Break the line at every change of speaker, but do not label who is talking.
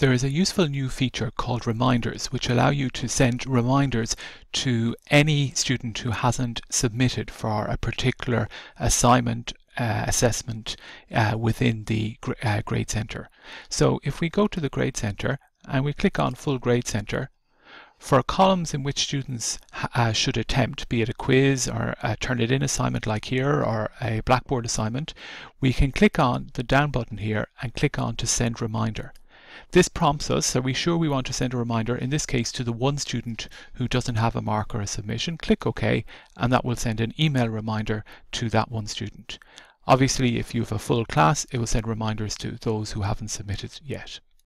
there is a useful new feature called reminders which allow you to send reminders to any student who hasn't submitted for a particular assignment uh, assessment uh, within the uh, Grade Center. So if we go to the Grade Center and we click on Full Grade Center, for columns in which students uh, should attempt, be it a quiz or a Turnitin assignment like here or a Blackboard assignment, we can click on the down button here and click on to send reminder. This prompts us, are we sure we want to send a reminder, in this case to the one student who doesn't have a mark or a submission, click OK and that will send an email reminder to that one student. Obviously if you have a full class it will send reminders to those who haven't submitted yet.